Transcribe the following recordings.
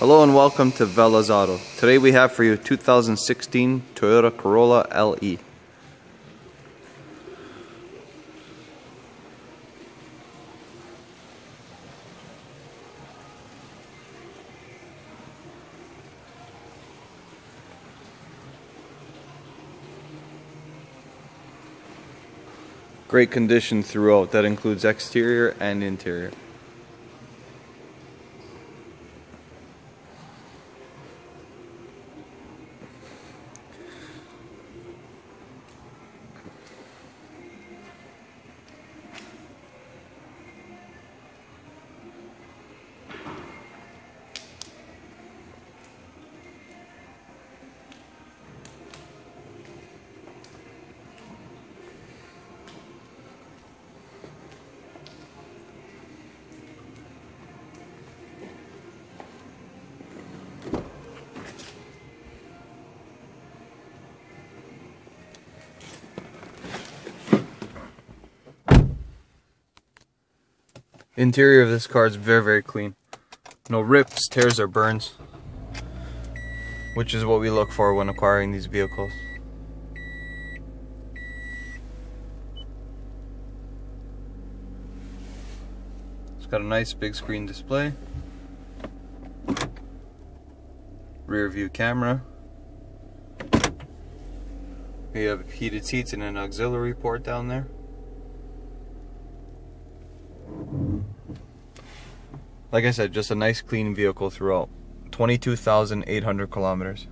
Hello and welcome to Vellas Auto. Today we have for you 2016 Toyota Corolla LE. Great condition throughout, that includes exterior and interior. Interior of this car is very, very clean. No rips, tears, or burns. Which is what we look for when acquiring these vehicles. It's got a nice big screen display. Rear view camera. We have heated seats and an auxiliary port down there. Like I said, just a nice clean vehicle throughout. 22,800 kilometers.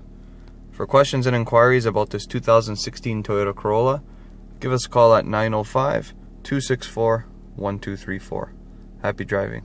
For questions and inquiries about this 2016 Toyota Corolla, give us a call at 905 264 1234. Happy driving.